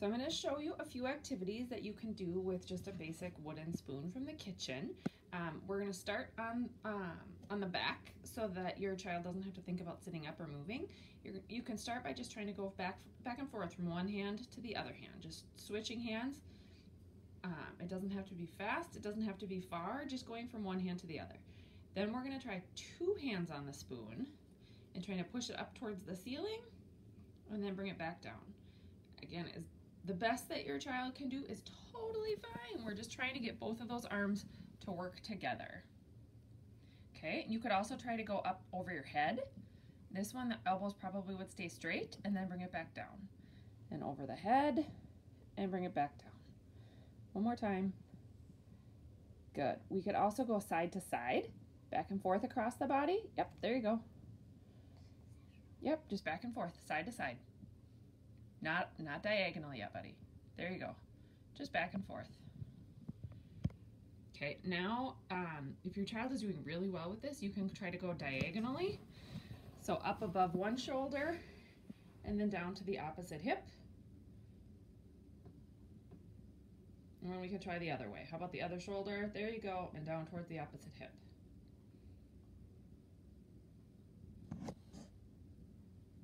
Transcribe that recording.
So I'm going to show you a few activities that you can do with just a basic wooden spoon from the kitchen. Um, we're going to start on um, on the back so that your child doesn't have to think about sitting up or moving. You're, you can start by just trying to go back back and forth from one hand to the other hand, just switching hands. Um, it doesn't have to be fast, it doesn't have to be far, just going from one hand to the other. Then we're going to try two hands on the spoon and trying to push it up towards the ceiling and then bring it back down. Again, is the best that your child can do is totally fine. We're just trying to get both of those arms to work together. Okay, you could also try to go up over your head. This one, the elbows probably would stay straight and then bring it back down. And over the head and bring it back down. One more time. Good. We could also go side to side, back and forth across the body. Yep, there you go. Yep, just back and forth, side to side. Not, not diagonal yet, buddy. There you go. Just back and forth. Okay, now um, if your child is doing really well with this, you can try to go diagonally. So up above one shoulder and then down to the opposite hip. And then we can try the other way. How about the other shoulder? There you go, and down towards the opposite hip.